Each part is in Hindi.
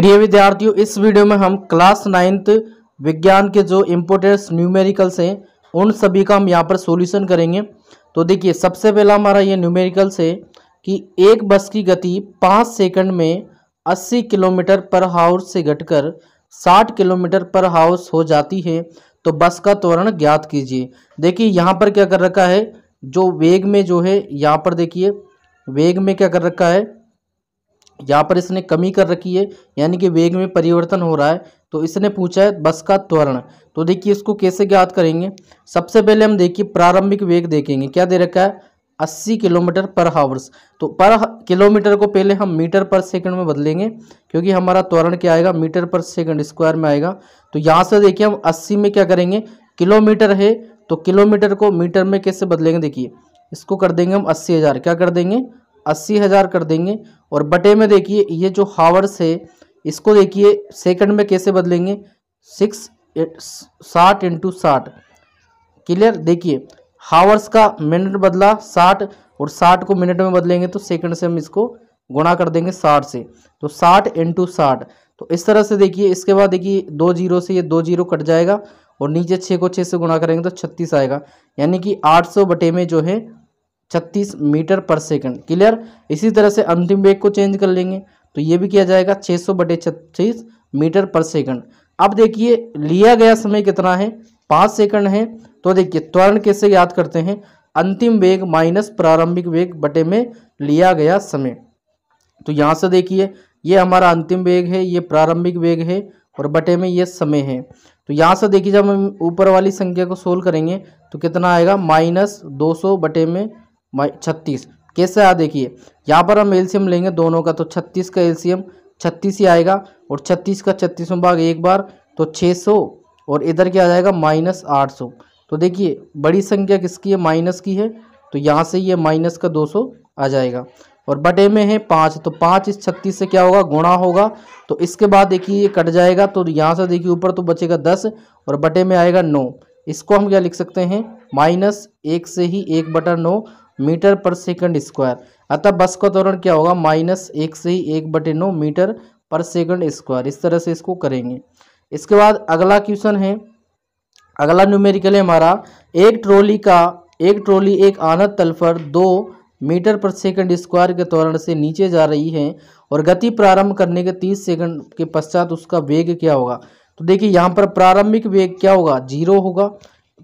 प्रिय विद्यार्थियों, इस वीडियो में हम क्लास नाइन्थ विज्ञान के जो इम्पोर्टेंट न्यूमेरिकल्स हैं, उन सभी का हम यहाँ पर सॉल्यूशन करेंगे। तो देखिए, सबसे पहला हमारा ये न्यूमेरिकल्स है कि एक बस की गति पाँच सेकंड में अस्सी किलोमीटर पर हाउस से घटकर साठ किलोमीटर पर हाउस हो जाती है। तो बस का त्वरण ज्ञात कीजिए। देखिए, यहाँ पर क्या कर रखा है? जो वेग में जो है, यहाँ पर देखिए, वेग में क्या कर रखा है? यहाँ पर इसने कमी कर रखी है, यानी कि वेग में परिवर्तन हो रहा है तो इसने पूछा है बस का त्वरण। तो देखिए इसको कैसे ज्ञात करेंगे? सबसे पहले हम देखिए प्रारंभिक वेग देखेंगे। क्या दे रखा है? अस्सी किलोमीटर पर हावर्स। तो पर किलोमीटर को पहले हम मीटर पर सेकंड में बदलेंगे, क्योंकि हमारा त्वरण क्या आएगा? मीटर पर सेकंड स्क्वायर में आएगा। तो यहाँ से देखिए हम अस्सी में क्या करेंगे? किलोमीटर है तो किलोमीटर को मीटर में कैसे बदलेंगे? देखिए, इसको कर देंगे हम अस्सी हज़ार। क्या कर देंगे? अस्सी हज़ार कर देंगे। और बटे में देखिए, ये जो हावर्स है, इसको देखिए, सेकंड में कैसे बदलेंगे? सिक्स साठ इंटू साठ। क्लियर? देखिए, हावर्स का मिनट बदला साठ और साठ को मिनट में बदलेंगे तो सेकंड से हम इसको गुणा कर देंगे साठ से। तो साठ इंटू साठ। तो इस तरह से देखिए, इसके बाद देखिए, दो ज़ीरो से ये दो ज़ीरो कट जाएगा और नीचे छः को छः से गुणा करेंगे तो छत्तीस आएगा। यानी कि आठ सौ बटे में जो है छत्तीस मीटर पर सेकंड। क्लियर? इसी तरह से अंतिम वेग को चेंज कर लेंगे। तो ये भी किया जाएगा छः सौ बटे छत्तीस मीटर पर सेकंड। अब देखिए, लिया गया समय कितना है? पाँच सेकंड है। तो देखिए, त्वरण कैसे याद करते हैं? अंतिम वेग माइनस प्रारंभिक वेग बटे में लिया गया समय। तो यहाँ से देखिए, ये हमारा अंतिम वेग है, ये प्रारंभिक वेग है और बटे में ये समय है। तो यहाँ से देखिए, जब हम ऊपर वाली संख्या को सोल्व करेंगे तो कितना आएगा? माइनस दो सौ बटे में छत्तीस। कैसे आ देखिए, यहाँ पर हम एलसीएम लेंगे, दोनों का तो छत्तीस का एलसीएम छत्तीस ही आएगा, और छत्तीस का छत्तीसों भाग एक बार तो छः सौ, और इधर क्या आ जाएगा, माइनस आठ सौ। तो देखिए, बड़ी संख्या किसकी है, माइनस की है तो यहाँ से ये माइनस का दो सौ आ जाएगा। और बटे में है पाँच तो पाँच इस छत्तीस से क्या होगा, गुणा होगा तो इसके बाद देखिए ये कट जाएगा तो यहाँ से देखिए ऊपर तो बचेगा दस, और बटे में आएगा नौ। इसको हम क्या लिख सकते हैं, माइनस एक से ही एक बटा नौ मीटर पर सेकंड स्क्वायर। अतः बस का त्वरण क्या होगा? माइनस एक से ही एक बटे नौ मीटर पर सेकंड स्क्वायर। इस तरह से इसको करेंगे। इसके बाद अगला क्वेश्चन है। अगला न्यूमेरिकल है हमारा। एक ट्रॉली का, एक ट्रॉली, एक आनत तल पर दो मीटर पर सेकंड स्क्वायर के त्वरण से नीचे जा रही है और गति प्रारंभ करने के तीस सेकंड के पश्चात उसका वेग क्या होगा? तो देखिए, यहाँ पर प्रारंभिक वेग क्या होगा? ज़ीरो होगा।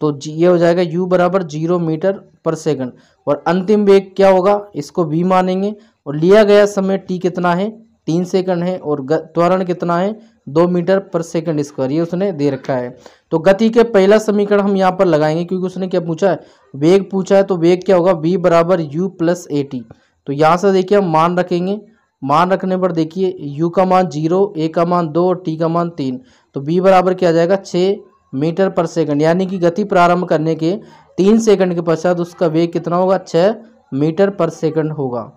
तो ये हो जाएगा u बराबर ज़ीरो मीटर पर सेकंड। और अंतिम वेग क्या होगा? इसको v मानेंगे। और लिया गया समय टी कितना है? तीन सेकंड है। और त्वरण कितना है? दो मीटर पर सेकंड स्क्वायर। ये उसने दे रखा है। तो गति के पहला समीकरण हम यहाँ पर लगाएँगे, क्योंकि उसने क्या पूछा है? वेग पूछा है तो वेग क्या होगा? V बराबर यू प्लस ए टी तो यहाँ से देखिए हम मान रखेंगे। मान रखने पर देखिए, u का मान ज़ीरो ए का मान दो और टी का मान तीन। तो v बराबर क्या जाएगा? छः मीटर पर सेकंड। यानी कि गति प्रारंभ करने के तीन सेकंड के पश्चात उसका वेग कितना होगा? छः मीटर पर सेकंड होगा।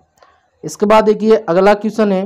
इसके बाद देखिए, अगला क्वेश्चन है।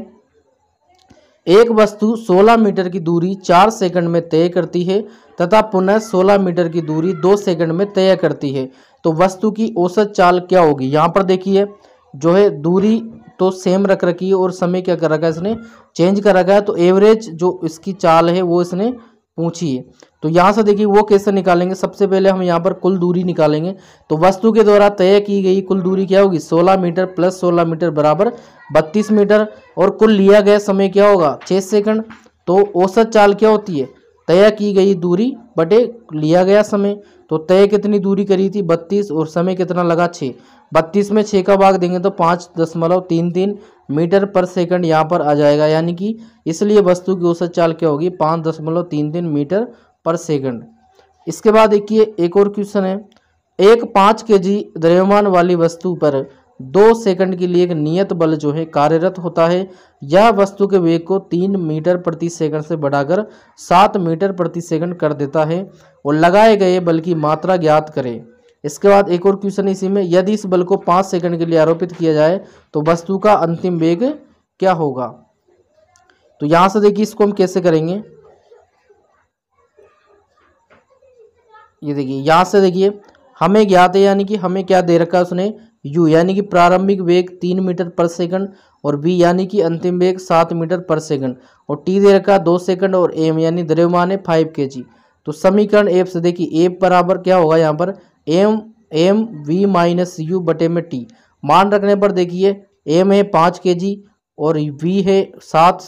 एक वस्तु 16 मीटर की दूरी चार सेकंड में तय करती है तथा पुनः 16 मीटर की दूरी दो सेकंड में तय करती है। तो वस्तु की औसत चाल क्या होगी? यहाँ पर देखिए, जो है दूरी तो सेम रख रखी है और समय क्या कर रखा है इसने? चेंज कर रखा है। तो एवरेज जो इसकी चाल है वो इसने पूछी है। तो यहाँ से देखिए, वो कैसे निकालेंगे। सबसे पहले हम यहाँ पर कुल दूरी निकालेंगे। तो वस्तु के द्वारा तय की गई कुल दूरी क्या होगी? 16 मीटर प्लस 16 मीटर बराबर 32 मीटर। और कुल लिया गया समय क्या होगा? 6 सेकंड। तो औसत चाल क्या होती है? तय की गई दूरी बटे लिया गया समय। तो तय कितनी दूरी करी थी? बत्तीस। और समय कितना लगा? छः बत्तीस में छः का भाग देंगे तो पाँच दशमलव तीन तीन मीटर पर सेकंड यहाँ पर आ जाएगा। यानी कि इसलिए वस्तु की औसत चाल क्या होगी? पाँच दशमलव तीन तीन मीटर पर सेकंड। इसके बाद देखिए, एक और क्वेश्चन है। एक पाँच के जी द्रव्यमान वाली वस्तु पर दो सेकंड के लिए एक नियत बल जो है कार्यरत होता है। यह वस्तु के वेग को तीन मीटर प्रति सेकंड से बढ़ाकर सात मीटर प्रति सेकंड कर देता है और लगाए गए बल की मात्रा ज्ञात करें। इसके बाद एक और क्वेश्चन इसी में, यदि इस बल को पाँच सेकंड के लिए आरोपित किया जाए तो वस्तु का अंतिम वेग क्या होगा? तो यहाँ से देखिए इसको हम कैसे करेंगे। ये देखिए, यहाँ से देखिए, हमें ज्ञात है यानी कि हमें क्या दे रखा है उसने? यू यानी कि प्रारंभिक वेग तीन मीटर पर सेकंड और वी यानी कि अंतिम वेग सात मीटर पर सेकंड। और टी दे रखा है दो सेकंड और एम यानी द्रव्यमान है फाइव के जी तो समीकरण एफ़ से देखिए एफ़ बराबर क्या होगा यहाँ पर? M M V minus U बटे में टी मान रखने पर देखिए एम है पाँच के जी और वी है सात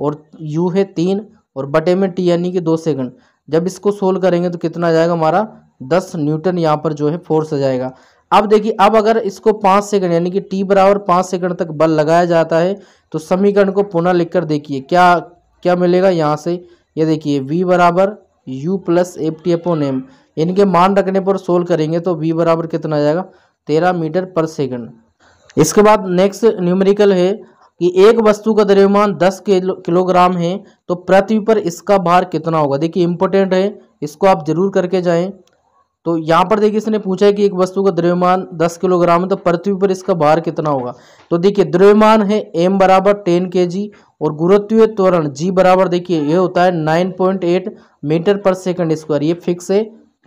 और यू है तीन और बटे में टी यानी कि दो सेकंड। जब इसको सोल्व करेंगे तो कितना आ जाएगा हमारा? दस न्यूटन यहाँ पर जो है फोर्स आ जाएगा। अब देखिए, अब अगर इसको पाँच सेकंड यानी कि टी बराबर पाँच सेकंड तक बल लगाया जाता है तो समीकरण को पुनः लिखकर देखिए, क्या क्या मिलेगा यहाँ से? ये यह देखिए वी बराबर U plus F T upon M इनके मान रखने पर सोल्व करेंगे तो v बराबर कितना आ जाएगा? तेरह मीटर पर सेकंड। इसके बाद नेक्स्ट न्यूमेरिकल है कि एक वस्तु का द्रव्यमान 10 किलो किलोग्राम है तो पृथ्वी पर इसका भार कितना होगा? देखिए इंपॉर्टेंट है, इसको आप ज़रूर करके जाएँ। तो यहाँ पर देखिए, इसने पूछा है कि एक वस्तु का द्रव्यमान 10 किलोग्राम है तो पृथ्वी पर इसका भार कितना होगा? तो देखिए, द्रव्यमान है एम बराबर टेन के जी और गुरुत्वीय त्वरण जी बराबर, देखिए, ये होता है 9.8 मीटर पर सेकंड स्क्वायर ये फिक्स है।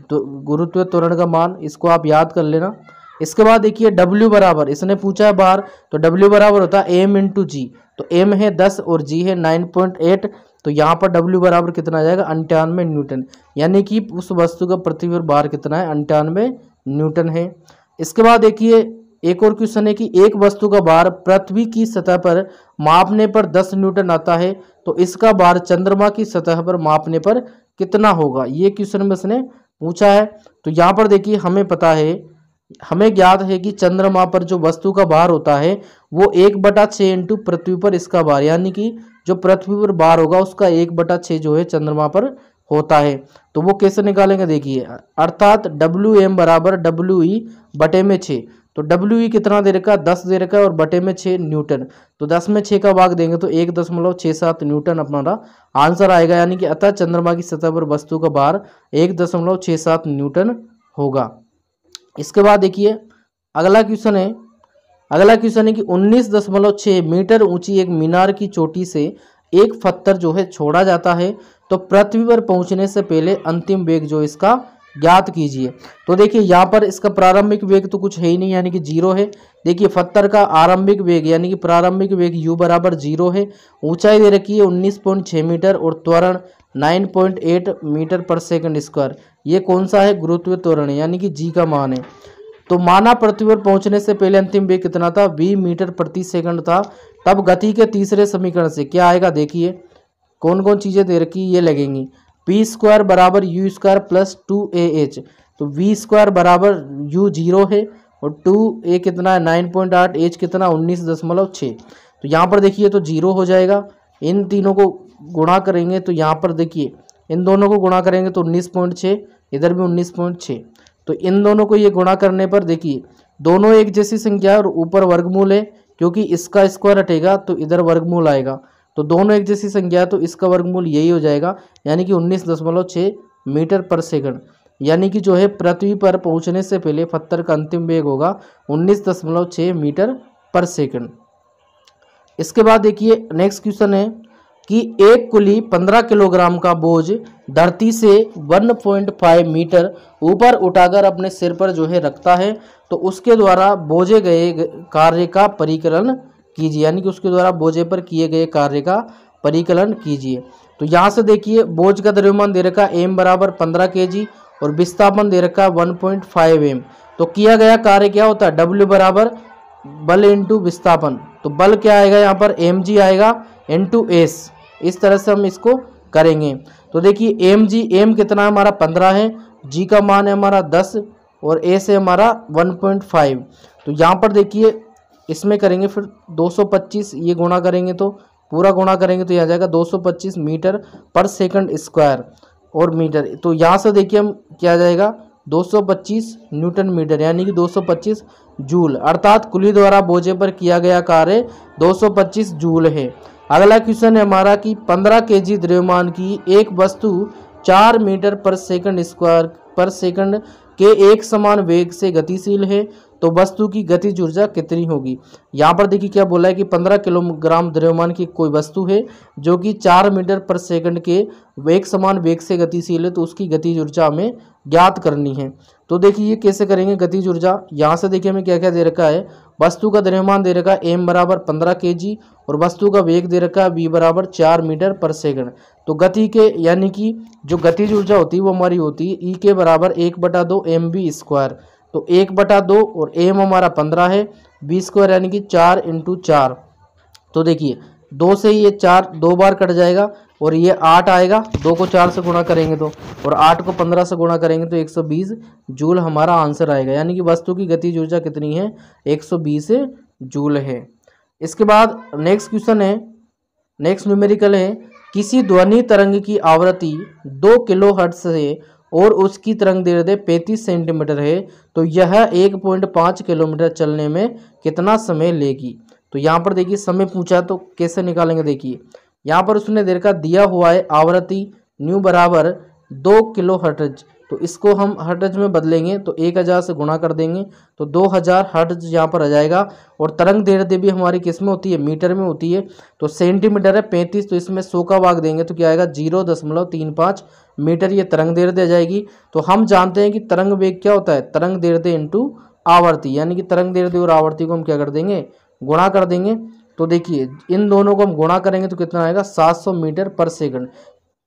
तो गुरुत्वीय त्वरण का मान, इसको आप याद कर लेना। इसके बाद देखिए डब्ल्यू बराबर, इसने पूछा है बाहर तो डब्ल्यू बराबर होता है एम इंटू जी तो एम है दस और जी है नाइन पॉइंट एट तो यहाँ पर डब्ल्यू बराबर कितना आ जाएगा? अंठानवे न्यूटन, यानी कि उस वस्तु का पृथ्वी पर भार कितना है? अंठानवे न्यूटन है। इसके बाद देखिए, एक और क्वेश्चन है कि एक वस्तु का भार पृथ्वी की सतह पर मापने पर 10 न्यूटन आता है तो इसका भार चंद्रमा की सतह पर मापने पर कितना होगा? ये क्वेश्चन में इसने पूछा है तो यहाँ पर देखिए, हमें पता है, हमें ज्ञात है कि चंद्रमा पर जो वस्तु का भार होता है, वो एक बटा छः इंटू पृथ्वी पर इसका भार, यानी कि जो पृथ्वी पर भार होगा, उसका एक बटा छः जो है चंद्रमा पर होता है। तो वो कैसे निकालेंगे? देखिए, अर्थात डब्ल्यू एम बराबर डब्ल्यू ई बटे में छः तो डब्ल्यू ई कितना दे रखा है? दस दे रखा है और बटे में छः न्यूटन। तो दस में छः का भाग देंगे तो एक दशमलव छः सात न्यूटन अपना आंसर आएगा, यानी कि अतः चंद्रमा की सतह पर वस्तु का भार एक दशमलव छः सात न्यूटन होगा। इसके बाद देखिए, अगला क्वेश्चन है, अगला क्वेश्चन है कि उन्नीस दशमलव छः मीटर ऊँची एक मीनार की चोटी से एक पत्थर जो है छोड़ा जाता है। तो पृथ्वी पर पहुँचने से पहले अंतिम वेग जो इसका ज्ञात कीजिए। तो देखिए, यहाँ पर इसका प्रारंभिक वेग तो कुछ है ही नहीं, यानी कि ज़ीरो है। देखिए पत्थर का आरंभिक वेग, यानी कि प्रारंभिक वेग u बराबर ज़ीरो है। ऊंचाई दे रखी है उन्नीस पॉइंट छः मीटर और त्वरण nine point eight metre per second square. ये कौन सा है? गुरुत्व त्वरण, यानी कि जी का मान है। तो माना पृथ्वी पर पहुँचने से पहले अंतिम वेग कितना था? वी मीटर प्रति सेकंड था। तब गति के तीसरे समीकरण से क्या आएगा? देखिए कौन कौन चीज़ें दे रखी ये लगेंगी। पी स्क्वायर बराबर U square plus two A H तो वी स्क्वायर बराबर यू ज़ीरो है और टू ए कितना है? नाइन पॉइंट आठ एच कितना? उन्नीस दशमलव छः तो यहाँ पर देखिए तो ज़ीरो हो जाएगा। इन तीनों को गुणा करेंगे तो यहाँ पर देखिए, इन दोनों को गुणा करेंगे तो उन्नीस पॉइंट छः इधर भी उन्नीस पॉइंट छः तो इन दोनों को ये गुणा करने पर देखिए, दोनों एक जैसी संख्या और ऊपर वर्गमूल है, क्योंकि इसका स्क्वायर हटेगा तो इधर वर्गमूल आएगा। तो दोनों एक जैसी संख्या है तो इसका वर्गमूल यही हो जाएगा, यानी कि उन्नीस दशमलव छः मीटर पर सेकंड। यानी कि जो है, पृथ्वी पर पहुँचने से पहले पत्थर का अंतिम वेग होगा उन्नीस दशमलव छः मीटर पर सेकंड। इसके बाद देखिए नेक्स्ट क्वेश्चन है कि एक कुली 15 किलोग्राम का बोझ धरती से 1.5 मीटर ऊपर उठाकर अपने सिर पर जो है रखता है तो उसके द्वारा बोझे गए कार्य का परिकलन कीजिए, यानी कि उसके द्वारा बोझे पर किए गए कार्य का परिकलन कीजिए। तो यहाँ से देखिए, बोझ का द्रव्यमान दे रखा एम बराबर पंद्रह के और विस्थापन दे रखा वन पॉइंट फाइव एम तो किया गया कार्य क्या होता है? डब्ल्यू बराबर बल इंटू विस्थापन। तो बल क्या आएगा? यहाँ पर एम जी आएगा इंटू एस इस तरह से हम इसको करेंगे। तो देखिए एम जी एम कितना हमारा पंद्रह है। जी का मान है हमारा दस और ए से हमारा वन पॉइंट फाइव। तो यहाँ पर देखिए इसमें करेंगे फिर 225 ये गुणा करेंगे तो पूरा गुणा करेंगे तो यहाँ जाएगा 225 मीटर पर सेकंड स्क्वायर और मीटर। तो यहाँ से देखिए हम क्या जाएगा 225 न्यूटन मीटर, यानी कि 225 जूल। अर्थात कुली द्वारा बोझे पर किया गया कार्य 225 जूल है। अगला क्वेश्चन है हमारा कि 15 के जी द्रव्यमान की एक वस्तु 4 मीटर पर सेकंड स्क्वायर, पर सेकंड के एक समान वेग से गतिशील है। तो वस्तु की गतिज ऊर्जा कितनी होगी? यहाँ पर देखिए क्या बोला है कि पंद्रह किलोग्राम द्रव्यमान की कोई वस्तु है जो कि चार मीटर पर सेकंड के वेग समान वेग से गतिशील है तो उसकी गतिज ऊर्जा हमें ज्ञात करनी है। तो देखिए ये कैसे करेंगे गतिज ऊर्जा? यहाँ से देखिए हमें क्या क्या दे रखा है। वस्तु का द्रव्यमान दे रखा है एम बराबर पंद्रह के और वस्तु का वेग दे रखा है बी बराबर चार मीटर पर सेकंड। तो गति के, यानी कि जो गतिज ऊर्जा होती है वो हमारी होती है ई e के बराबर एक बटा दो एम बी स्क्वायर तो एक बटा दो और एम हमारा पंद्रह है, बी स्क्वायर यानी कि चार इंटू चार। तो देखिए, दो से ये चार दो बार कट जाएगा और ये आठ आएगा, दो को चार से गुणा करेंगे तो और आठ को पंद्रह से गुणा करेंगे तो एक सौ बीस। जूल हमारा आंसर आएगा, यानी कि वस्तु की गतिज ऊर्जा कितनी है, एक सौ बीस जूल है। इसके बाद नेक्स्ट क्वेश्चन है, नेक्स्ट न्यूमेरिकल है, किसी ध्वनि तरंग की आवृत्ति दो किलो हर्ट्ज से और उसकी तरंग दैर्ध्य पैंतीस सेंटीमीटर है तो यह एक पॉइंट पाँच किलोमीटर चलने में कितना समय लेगी? तो यहाँ पर देखिए, समय पूछा तो कैसे निकालेंगे देखिए। यहाँ पर उसने का दिया हुआ है आवृत्ति न्यू बराबर दो किलो हर्टज तो इसको हम हर्टज में बदलेंगे तो एक हज़ार से गुणा कर देंगे तो दो हज़ार हर्टज यहाँ पर आ जाएगा। और तरंग दैर्ध्य भी हमारी किसमें होती है? मीटर में होती है। तो सेंटीमीटर है पैंतीस तो इसमें सौ का भाग देंगे तो क्या आएगा? ज़ीरो दशमलव तीन पाँच मीटर ये तरंग दैर्ध्य आ जाएगी। तो हम जानते हैं कि तरंग वेग क्या होता है? तरंग देर दैर्ध्य इंटू आवर्ती, यानी कि तरंग दैर्ध्य और आवर्ती को हम क्या कर देंगे? गुणा कर देंगे। तो देखिए, इन दोनों को हम गुणा करेंगे तो कितना आएगा? 700 मीटर पर सेकंड।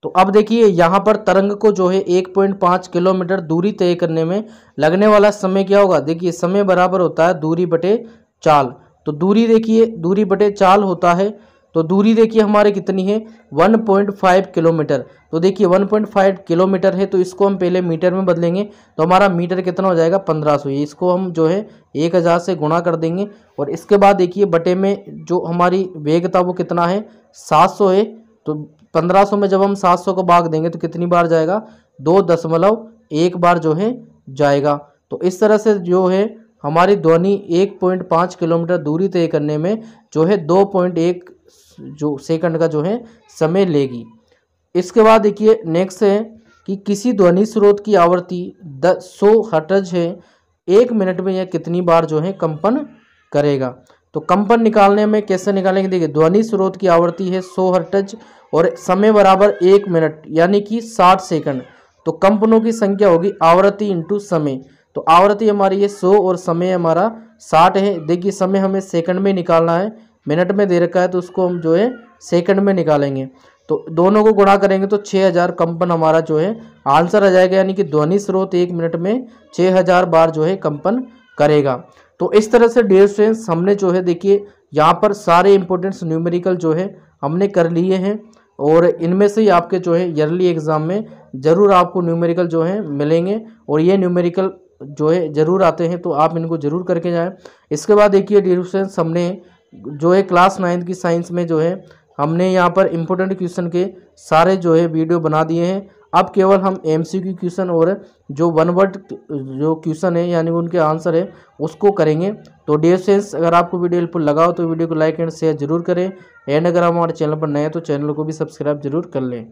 तो अब देखिए, यहाँ पर तरंग को जो है 1.5 किलोमीटर दूरी तय करने में लगने वाला समय क्या होगा? देखिए, समय बराबर होता है दूरी बटे चाल। तो दूरी देखिए, दूरी बटे चाल होता है। तो दूरी देखिए हमारे कितनी है? 1.5 किलोमीटर। तो देखिए 1.5 किलोमीटर है तो इसको हम पहले मीटर में बदलेंगे। तो हमारा मीटर कितना हो जाएगा? 1500 इसको हम जो है 1000 से गुणा कर देंगे। और इसके बाद देखिए, बटे में जो हमारी वेग था वो कितना है? 700 है। तो 1500 में जब हम 700 को भाग देंगे तो कितनी बार जाएगा? दो दशमलव एक बार जो है जाएगा। तो इस तरह से जो है हमारी ध्वनि 1.5 किलोमीटर दूरी तय करने में जो है 2.1 जो सेकंड का जो है समय लेगी। इसके बाद देखिए नेक्स्ट है कि किसी ध्वनि स्रोत की आवृत्ति द सौ हटज है, एक मिनट में यह कितनी बार जो है कंपन करेगा। तो कंपन निकालने में कैसे निकालेंगे? देखिए, ध्वनि स्रोत की आवृत्ति है सौ हर्टज और समय बराबर एक मिनट, यानी कि साठ सेकंड। तो कंपनों की संख्या होगी आवृत्ति इंटू समय। तो आवृत्ति हमारी है सौ और समय हमारा साठ है। देखिए, समय हमें सेकंड में निकालना है। मिनट में दे रखा है तो उसको हम जो है सेकंड में निकालेंगे। तो दोनों को गुणा करेंगे तो छः हज़ार कंपन हमारा जो है आंसर आ जाएगा, यानी कि ध्वनि स्रोत एक मिनट में छः हज़ार बार जो है कंपन करेगा। तो इस तरह से डियर स्टूडेंट्स हमने जो है देखिए, यहाँ पर सारे इंपॉर्टेंट्स न्यूमेरिकल जो है हमने कर लिए हैं। और इनमें से ही आपके जो है ईयरली एग्ज़ाम में ज़रूर आपको न्यूमेरिकल जो है मिलेंगे और ये न्यूमेरिकल जो है ज़रूर आते हैं तो आप इनको ज़रूर करके जाएँ। इसके बाद देखिए स्टूडेंट्स हमने जो है क्लास नाइन्थ की साइंस में जो है हमने यहाँ पर इम्पोर्टेंट क्वेश्चन के सारे जो है वीडियो बना दिए हैं। अब केवल हम एम सी क्यू क्वेश्चन और जो वन वर्ड जो क्वेश्चन है, यानी उनके आंसर है, उसको करेंगे। तो डियर सेंस अगर आपको वीडियो हेल्पफुल लगा हो तो वीडियो को लाइक एंड शेयर ज़रूर करें। एंड अगर हमारे चैनल पर नए हैं तो चैनल को भी सब्सक्राइब ज़रूर कर लें।